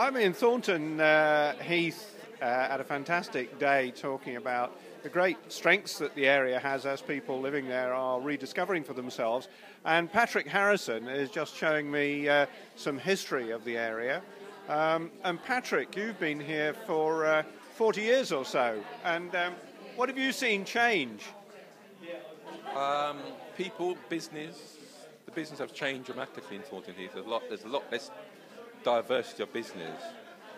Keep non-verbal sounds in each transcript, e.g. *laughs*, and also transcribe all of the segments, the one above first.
I'm in Thornton uh, Heath uh, at a fantastic day talking about the great strengths that the area has as people living there are rediscovering for themselves. And Patrick Harrison is just showing me uh, some history of the area. Um, and Patrick, you've been here for uh, 40 years or so. And um, what have you seen change? Um, people, business. The business has changed dramatically in Thornton Heath. There's a lot, there's a lot less diversity of business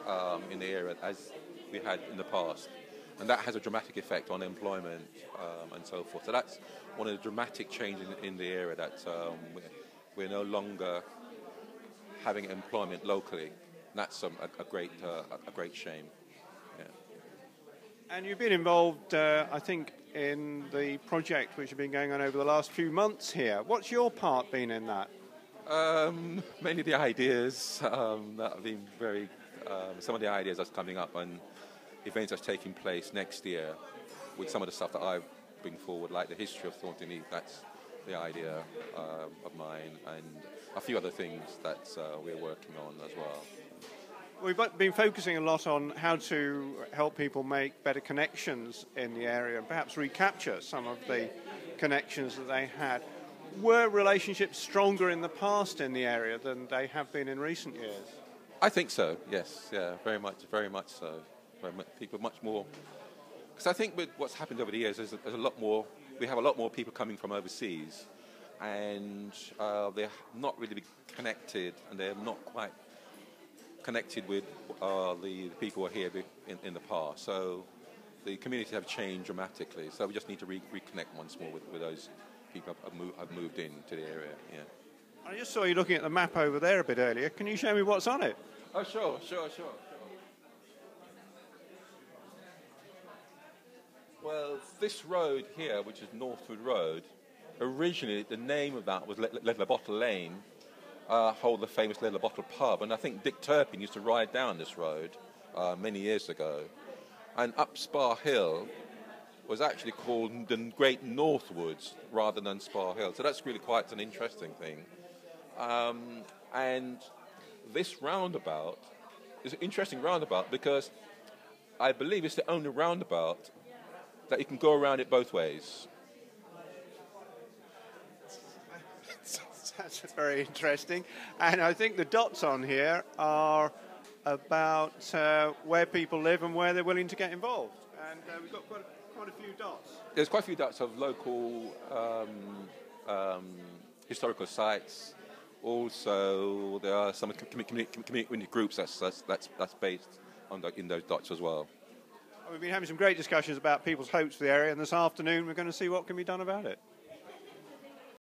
um, in the area as we had in the past. And that has a dramatic effect on employment um, and so forth. So that's one of the dramatic changes in, in the area that um, we're, we're, no longer having employment locally. And that's a, a, great, uh, a great shame. And you've been involved, uh, I think, in the project which has been going on over the last few months here. What's your part been in that? Um, *laughs* mainly the ideas um, that have been very, um, some of the ideas that's coming up and events that's taking place next year with some of the stuff that I've bring forward, like the history of Thornton Heath. That's the idea um, of mine, and a few other things that uh, we're working on as well. We've been focusing a lot on how to help people make better connections in the area and perhaps recapture some of the connections that they had. Were relationships stronger in the past in the area than they have been in recent years? I think so. Yes, yeah, very much, very much so. People much more. Because I think with what's happened over the years, there's a, there's a, lot more. We have a lot more people coming from overseas, and uh, they're not really connected, and they're not quite connected with uh, the, the, people who are here in, in, the past. So the community have changed dramatically. So we just need to re- reconnect once more with, with those people have, moved, have moved into the area. Yeah. I just saw you looking at the map over there a bit earlier. Can you show me what's on it? Oh, sure, sure, sure. Well, this road here, which is Northwood Road, originally the name of that was Leather Bottle Lane, uh, hold the famous Leather Bottle Pub, and I think Dick Turpin used to ride down this road uh, many years ago. And up Spa Hill was actually called the Great Northwoods rather than Spa Hill. So that's really quite an interesting thing. Um, and this roundabout is an interesting roundabout because I believe it's the only roundabout that you can go around it both ways. *laughs* That's very interesting. And I think the dots on here are about uh, where people live and where they're willing to get involved. And uh, we've got quite a, quite a few dots. There's quite a few dots of local um, um, historical sites. Also, there are some community, community groups that's, that's, that's, that's based on the, in those dots as well. We've been having some great discussions about people's hopes for the area, and this afternoon we're going to see what can be done about it.